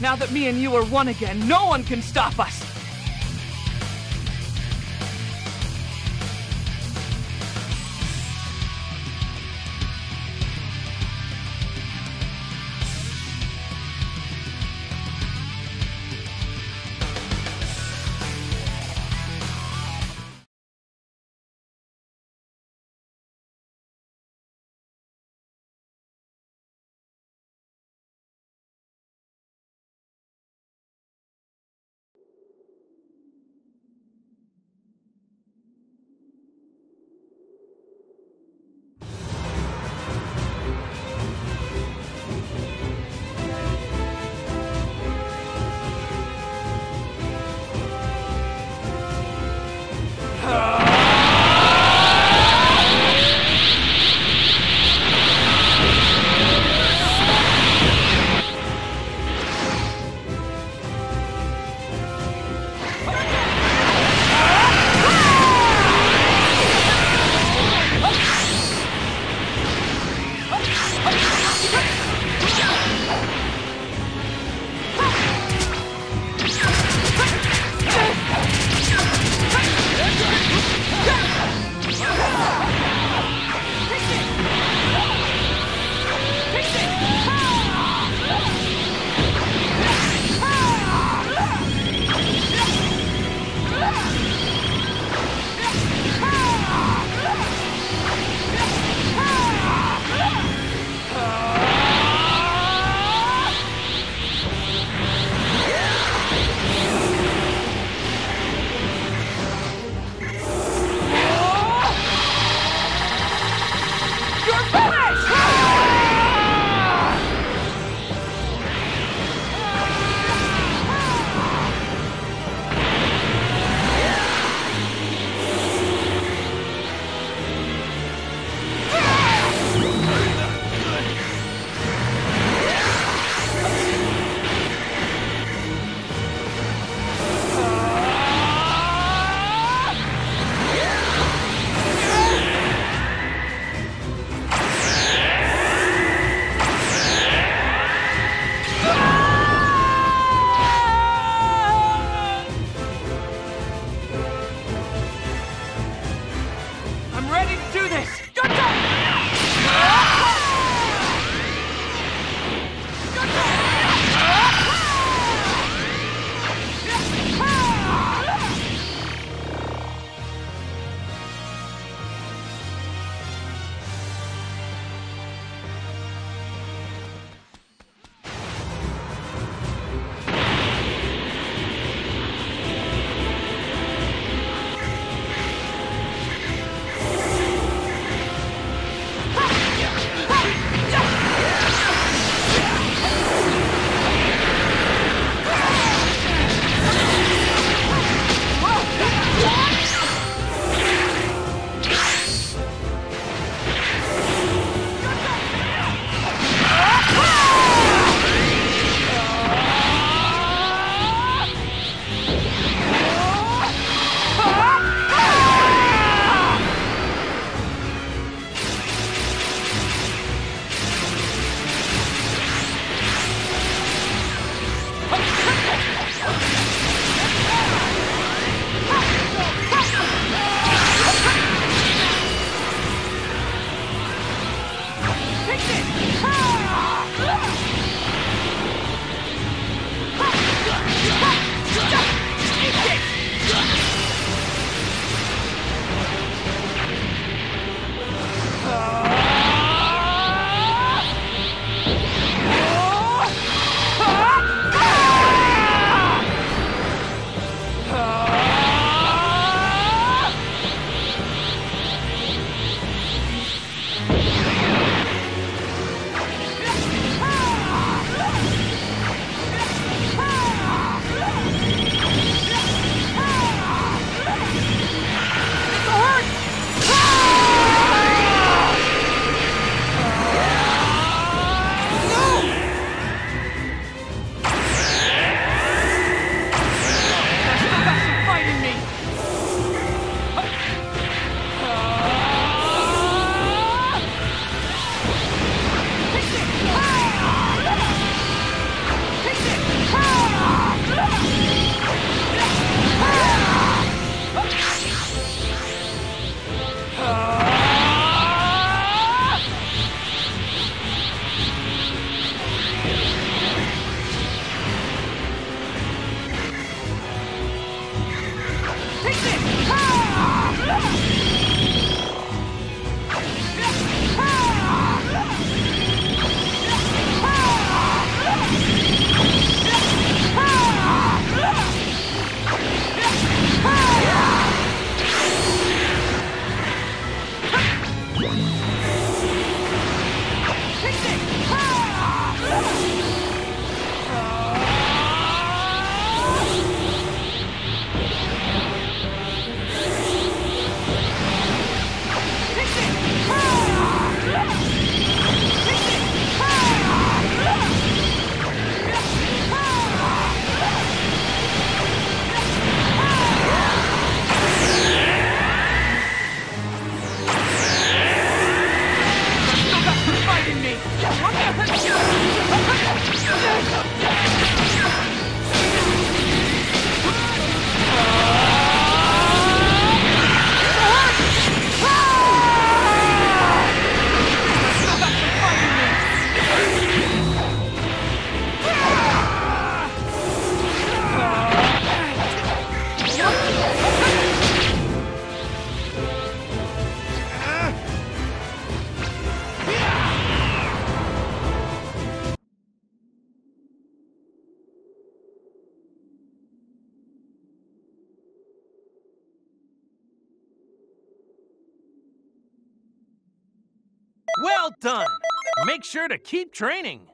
Now that me and you are one again, no one can stop us. Well done! Make sure to keep training.